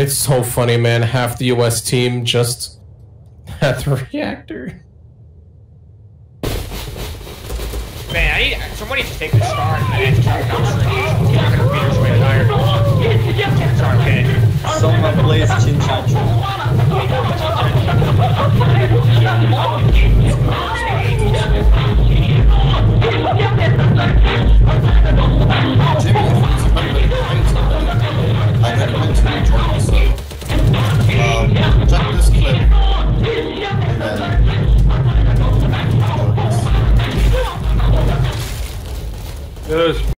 It's so funny, man. Half the US team just at the reactor. Man, I need, somebody to take the star and then try to. Get Someone plays Yes.